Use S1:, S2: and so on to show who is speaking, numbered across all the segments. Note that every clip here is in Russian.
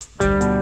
S1: Música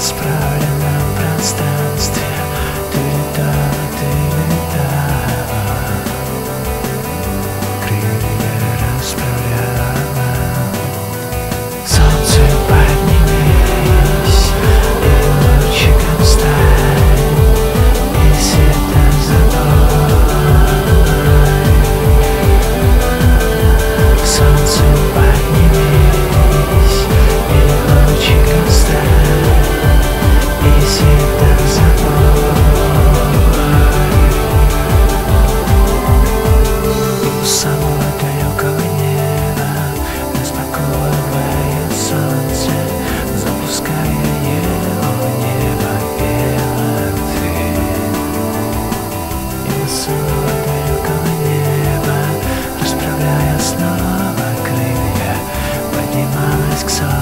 S1: расправлена просто masks are